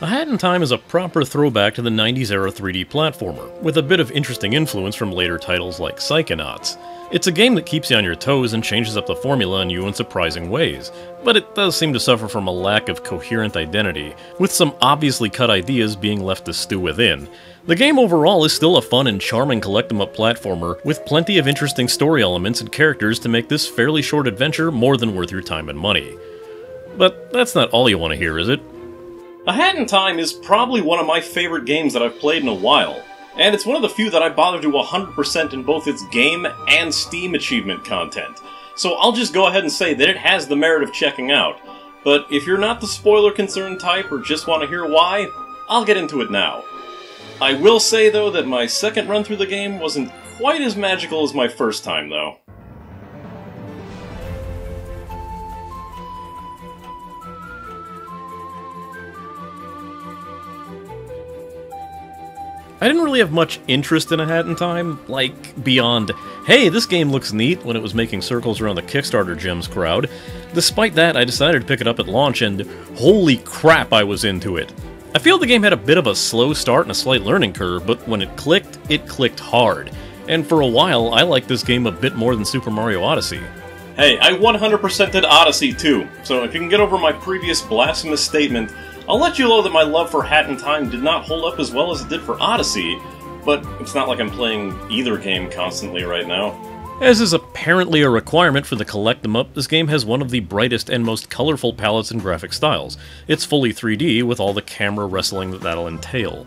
A Hat in Time is a proper throwback to the 90s era 3D platformer, with a bit of interesting influence from later titles like Psychonauts. It's a game that keeps you on your toes and changes up the formula on you in surprising ways, but it does seem to suffer from a lack of coherent identity, with some obviously cut ideas being left to stew within. The game overall is still a fun and charming collect 'em up platformer, with plenty of interesting story elements and characters to make this fairly short adventure more than worth your time and money. But that's not all you want to hear, is it? A Hat in Time is probably one of my favorite games that I've played in a while, and it's one of the few that I bother to 100% in both its game and Steam achievement content. So I'll just go ahead and say that it has the merit of checking out. But if you're not the spoiler concerned type or just want to hear why, I'll get into it now. I will say though that my second run through the game wasn't quite as magical as my first time though. I didn't really have much interest in A Hat in Time, like, beyond, hey, this game looks neat when it was making circles around the Kickstarter gems crowd. Despite that, I decided to pick it up at launch, and holy crap, I was into it. I feel the game had a bit of a slow start and a slight learning curve, but when it clicked, it clicked hard. And for a while, I liked this game a bit more than Super Mario Odyssey. Hey, I 100% did Odyssey too, so if you can get over my previous blasphemous statement, I'll let you know that my love for Hat in Time did not hold up as well as it did for Odyssey, but it's not like I'm playing either game constantly right now. As is apparently a requirement for the collect 'em up, this game has one of the brightest and most colorful palettes and graphic styles. It's fully 3D with all the camera wrestling that that'll entail.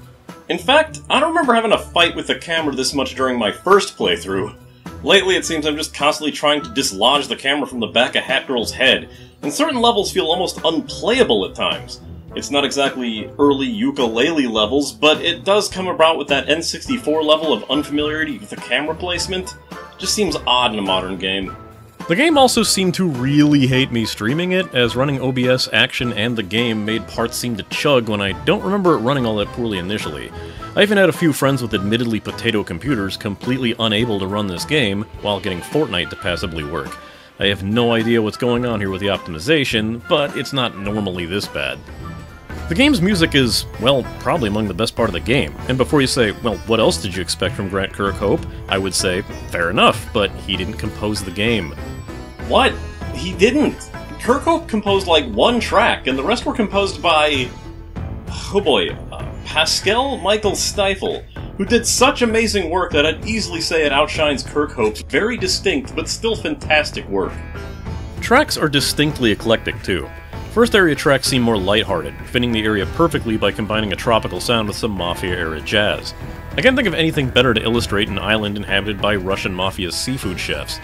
In fact, I don't remember having a fight with the camera this much during my first playthrough. Lately, it seems I'm just constantly trying to dislodge the camera from the back of Hat Girl's head, and certain levels feel almost unplayable at times. It's not exactly early Yooka-Laylee levels, but it does come about with that N64 level of unfamiliarity with the camera placement. Just seems odd in a modern game. The game also seemed to really hate me streaming it, as running OBS action and the game made parts seem to chug when I don't remember it running all that poorly initially. I even had a few friends with admittedly potato computers completely unable to run this game while getting Fortnite to passably work. I have no idea what's going on here with the optimization, but it's not normally this bad. The game's music is, well, probably among the best part of the game. And before you say, well, what else did you expect from Grant Kirkhope? I would say, fair enough, but he didn't compose the game. What? He didn't. Kirkhope composed like one track, and the rest were composed by. Oh boy, uh, Pascal Michael Stiefel, who did such amazing work that I'd easily say it outshines Kirkhope's very distinct but still fantastic work. Tracks are distinctly eclectic, too. First area tracks seem more lighthearted, fitting the area perfectly by combining a tropical sound with some Mafia-era jazz. I can't think of anything better to illustrate an island inhabited by Russian Mafia's seafood chefs.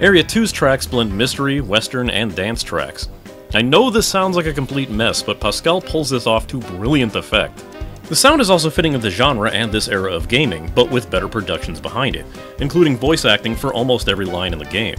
Area 2's tracks blend mystery, western, and dance tracks. I know this sounds like a complete mess, but Pascal pulls this off to brilliant effect. The sound is also fitting of the genre and this era of gaming, but with better productions behind it, including voice acting for almost every line in the game.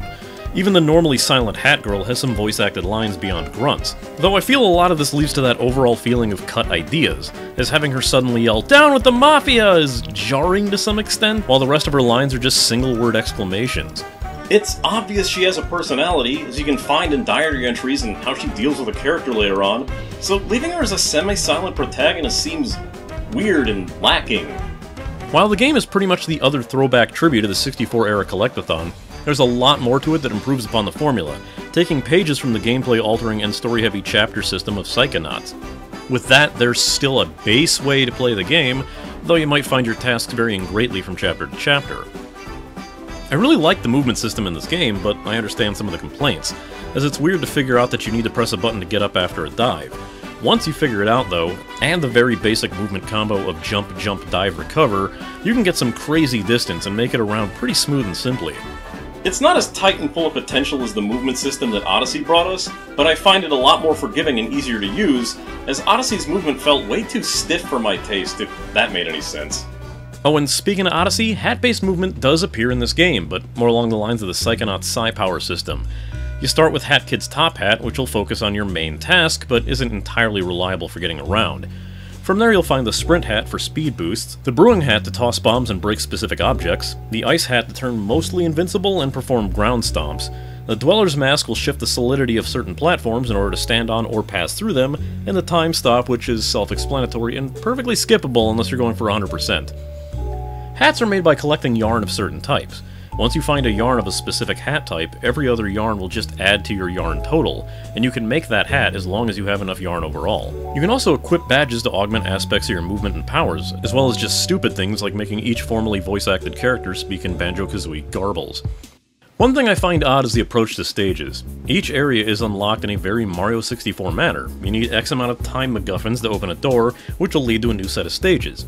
Even the normally silent Hat Girl has some voice acted lines beyond grunts, though I feel a lot of this leads to that overall feeling of cut ideas, as having her suddenly yell, Down with the Mafia! is jarring to some extent, while the rest of her lines are just single word exclamations. It's obvious she has a personality, as you can find in diary entries and how she deals with a character later on, so leaving her as a semi silent protagonist seems weird and lacking. While the game is pretty much the other throwback tribute to the 64 era Collectathon, there's a lot more to it that improves upon the formula, taking pages from the gameplay altering and story heavy chapter system of Psychonauts. With that, there's still a base way to play the game, though you might find your tasks varying greatly from chapter to chapter. I really like the movement system in this game, but I understand some of the complaints, as it's weird to figure out that you need to press a button to get up after a dive. Once you figure it out, though, and the very basic movement combo of jump, jump, dive, recover, you can get some crazy distance and make it around pretty smooth and simply. It's not as tight and full of potential as the movement system that Odyssey brought us, but I find it a lot more forgiving and easier to use, as Odyssey's movement felt way too stiff for my taste, if that made any sense. Oh, and speaking of Odyssey, hat-based movement does appear in this game, but more along the lines of the Psychonauts Psi Power system. You start with Hat Kid's top hat, which will focus on your main task, but isn't entirely reliable for getting around. From there you'll find the Sprint Hat for speed boosts, the Brewing Hat to toss bombs and break specific objects, the Ice Hat to turn mostly invincible and perform ground stomps, The Dweller's Mask will shift the solidity of certain platforms in order to stand on or pass through them, and the Time Stop, which is self-explanatory and perfectly skippable unless you're going for 100%. Hats are made by collecting yarn of certain types. Once you find a yarn of a specific hat type, every other yarn will just add to your yarn total, and you can make that hat as long as you have enough yarn overall. You can also equip badges to augment aspects of your movement and powers, as well as just stupid things like making each formerly voice-acted character speak in Banjo-Kazooie garbles. One thing I find odd is the approach to stages. Each area is unlocked in a very Mario 64 manner. You need X amount of time MacGuffins to open a door, which will lead to a new set of stages.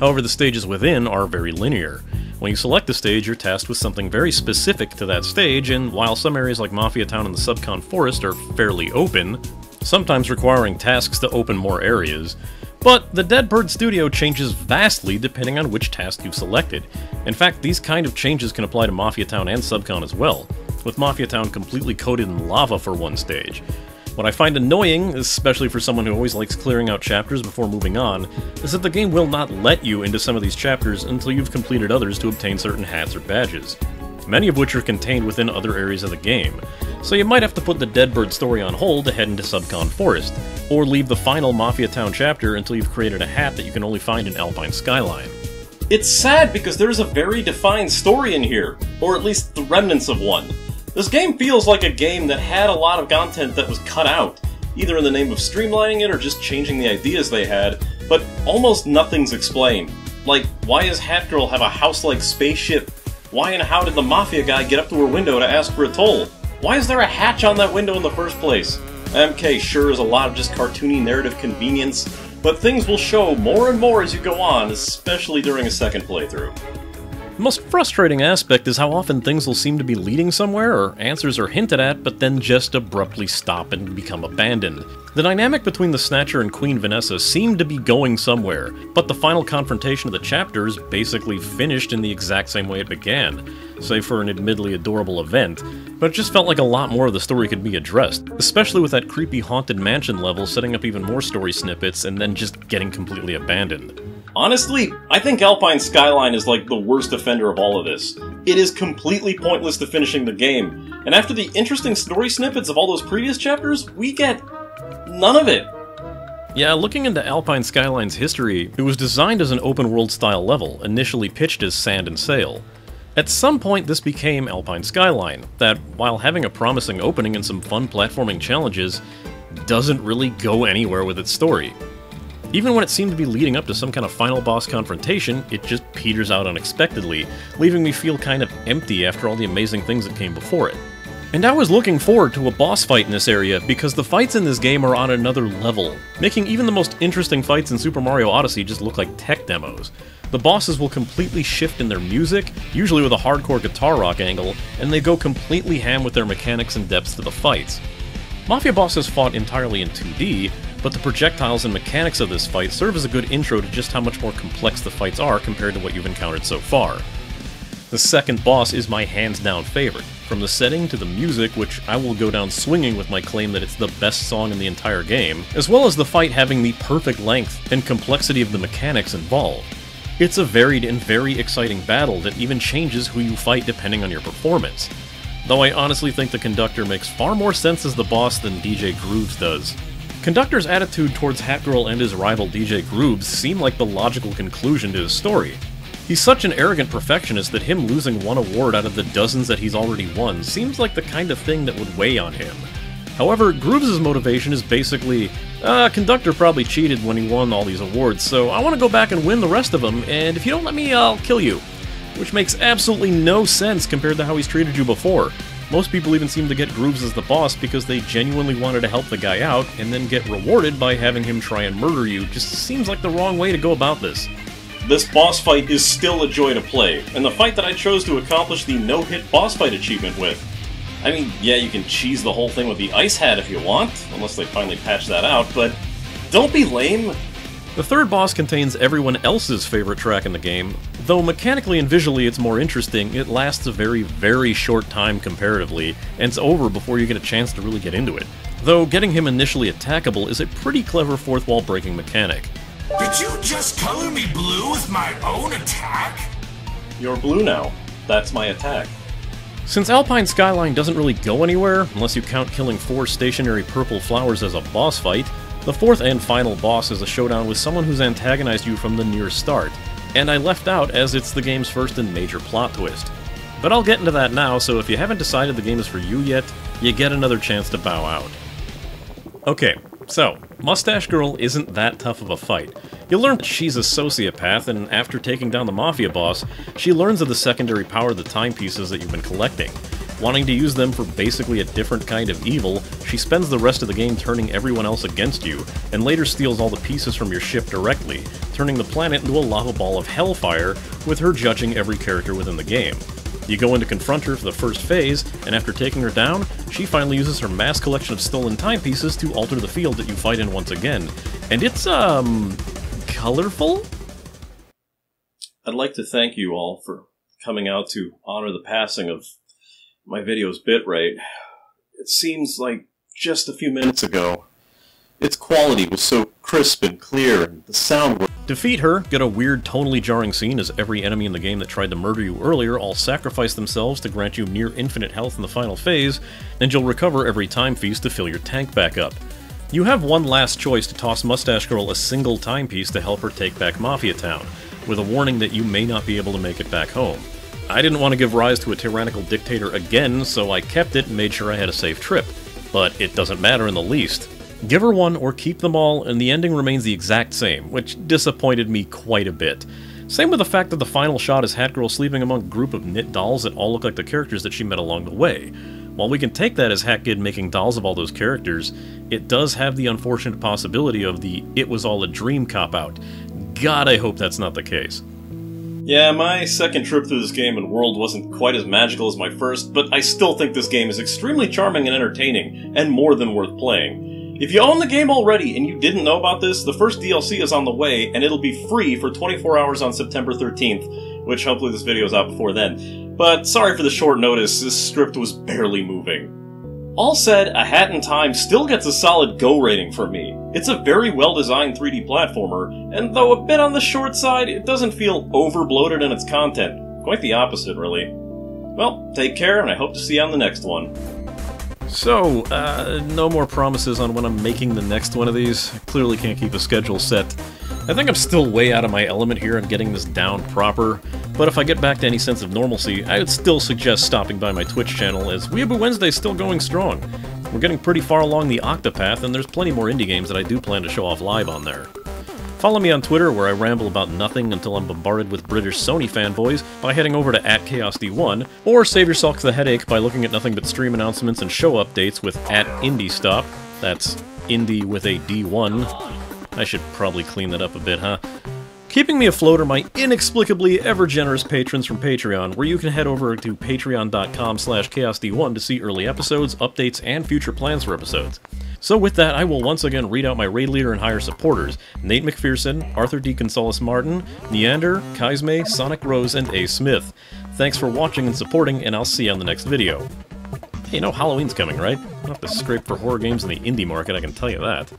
However, the stages within are very linear. When you select a stage, you're tasked with something very specific to that stage, and while some areas like Mafia Town and the Subcon Forest are fairly open, sometimes requiring tasks to open more areas, but the Dead Bird Studio changes vastly depending on which task you've selected. In fact, these kind of changes can apply to Mafia Town and Subcon as well, with Mafia Town completely coated in lava for one stage. What I find annoying, especially for someone who always likes clearing out chapters before moving on, is that the game will not let you into some of these chapters until you've completed others to obtain certain hats or badges, many of which are contained within other areas of the game. So you might have to put the Deadbird story on hold to head into Subcon Forest, or leave the final Mafia Town chapter until you've created a hat that you can only find in Alpine Skyline. It's sad because there's a very defined story in here, or at least the remnants of one. This game feels like a game that had a lot of content that was cut out, either in the name of streamlining it or just changing the ideas they had, but almost nothing's explained. Like, why does Hat-Girl have a house-like spaceship? Why and how did the Mafia guy get up to her window to ask for a toll? Why is there a hatch on that window in the first place? MK sure is a lot of just cartoony narrative convenience, but things will show more and more as you go on, especially during a second playthrough. The most frustrating aspect is how often things will seem to be leading somewhere, or answers are hinted at, but then just abruptly stop and become abandoned. The dynamic between the Snatcher and Queen Vanessa seemed to be going somewhere, but the final confrontation of the chapters basically finished in the exact same way it began, save for an admittedly adorable event, but it just felt like a lot more of the story could be addressed, especially with that creepy haunted mansion level setting up even more story snippets and then just getting completely abandoned. Honestly, I think Alpine Skyline is like the worst offender of all of this. It is completely pointless to finishing the game, and after the interesting story snippets of all those previous chapters, we get none of it. Yeah, looking into Alpine Skyline's history, it was designed as an open world style level, initially pitched as Sand and Sail. At some point, this became Alpine Skyline, that, while having a promising opening and some fun platforming challenges, doesn't really go anywhere with its story. Even when it seemed to be leading up to some kind of final boss confrontation, it just peters out unexpectedly, leaving me feel kind of empty after all the amazing things that came before it. And I was looking forward to a boss fight in this area because the fights in this game are on another level, making even the most interesting fights in Super Mario Odyssey just look like tech demos. The bosses will completely shift in their music, usually with a hardcore guitar rock angle, and they go completely ham with their mechanics and depths to the fights. Mafia bosses fought entirely in 2D, but the projectiles and mechanics of this fight serve as a good intro to just how much more complex the fights are compared to what you've encountered so far. The second boss is my hands down favorite, from the setting to the music, which I will go down swinging with my claim that it's the best song in the entire game, as well as the fight having the perfect length and complexity of the mechanics involved. It's a varied and very exciting battle that even changes who you fight depending on your performance. Though I honestly think the Conductor makes far more sense as the boss than DJ Grooves does. Conductor's attitude towards Hat-Girl and his rival DJ Grooves seem like the logical conclusion to his story. He's such an arrogant perfectionist that him losing one award out of the dozens that he's already won seems like the kind of thing that would weigh on him. However, Grooves' motivation is basically, uh, Conductor probably cheated when he won all these awards, so I want to go back and win the rest of them, and if you don't let me, I'll kill you. Which makes absolutely no sense compared to how he's treated you before. Most people even seem to get Grooves as the boss because they genuinely wanted to help the guy out, and then get rewarded by having him try and murder you. Just seems like the wrong way to go about this. This boss fight is still a joy to play, and the fight that I chose to accomplish the no-hit boss fight achievement with. I mean, yeah, you can cheese the whole thing with the ice hat if you want, unless they finally patch that out, but don't be lame. The third boss contains everyone else's favorite track in the game. Though mechanically and visually it's more interesting, it lasts a very, very short time comparatively, and it's over before you get a chance to really get into it. Though getting him initially attackable is a pretty clever fourth wall breaking mechanic. Did you just color me blue with my own attack? You're blue now. That's my attack. Since Alpine Skyline doesn't really go anywhere, unless you count killing four stationary purple flowers as a boss fight, the fourth and final boss is a showdown with someone who's antagonized you from the near start, and I left out as it's the game's first and major plot twist. But I'll get into that now, so if you haven't decided the game is for you yet, you get another chance to bow out. Okay, so, Mustache Girl isn't that tough of a fight. You'll learn that she's a sociopath, and after taking down the Mafia boss, she learns of the secondary power of the timepieces that you've been collecting. Wanting to use them for basically a different kind of evil, she spends the rest of the game turning everyone else against you, and later steals all the pieces from your ship directly, turning the planet into a lava ball of hellfire, with her judging every character within the game. You go in to confront her for the first phase, and after taking her down, she finally uses her mass collection of stolen timepieces to alter the field that you fight in once again. And it's, um, colorful? I'd like to thank you all for coming out to honor the passing of my video's bitrate. It seems like just a few minutes ago. Its quality was so crisp and clear, and the sound was... Defeat her, get a weird, tonally jarring scene as every enemy in the game that tried to murder you earlier all sacrifice themselves to grant you near infinite health in the final phase, and you'll recover every time feast to fill your tank back up. You have one last choice to toss Mustache Girl a single timepiece to help her take back Mafia Town, with a warning that you may not be able to make it back home. I didn't want to give rise to a tyrannical dictator again, so I kept it and made sure I had a safe trip. But it doesn't matter in the least. Give her one or keep them all, and the ending remains the exact same, which disappointed me quite a bit. Same with the fact that the final shot is Hat Girl sleeping among a group of knit dolls that all look like the characters that she met along the way. While we can take that as Hat Kid making dolls of all those characters, it does have the unfortunate possibility of the it was all a dream cop-out. God, I hope that's not the case. Yeah, my second trip through this game and world wasn't quite as magical as my first, but I still think this game is extremely charming and entertaining, and more than worth playing. If you own the game already and you didn't know about this, the first DLC is on the way, and it'll be free for 24 hours on September 13th, which hopefully this video is out before then. But sorry for the short notice, this script was barely moving. All said, A Hat in Time still gets a solid go rating from me. It's a very well designed 3D platformer, and though a bit on the short side, it doesn't feel over bloated in its content. Quite the opposite, really. Well, take care, and I hope to see you on the next one. So, uh, no more promises on when I'm making the next one of these. I clearly can't keep a schedule set. I think I'm still way out of my element here and getting this down proper, but if I get back to any sense of normalcy, I would still suggest stopping by my Twitch channel, as Weeaboo Wednesday's still going strong. We're getting pretty far along the Octopath, and there's plenty more indie games that I do plan to show off live on there. Follow me on Twitter, where I ramble about nothing until I'm bombarded with British Sony fanboys, by heading over to at ChaosD1, or save yourself the headache by looking at nothing but stream announcements and show updates with at IndieStop. That's Indie with a D1. I should probably clean that up a bit, huh? Keeping me afloat are my inexplicably ever-generous patrons from Patreon, where you can head over to patreon.com slash chaosd1 to see early episodes, updates, and future plans for episodes. So with that, I will once again read out my raid leader and higher supporters, Nate McPherson, Arthur D. Gonzalez Martin, Neander, Kaizme, Sonic Rose, and A. Smith. Thanks for watching and supporting, and I'll see you on the next video. Hey, you know Halloween's coming, right? I'll have to scrape for horror games in the indie market, I can tell you that.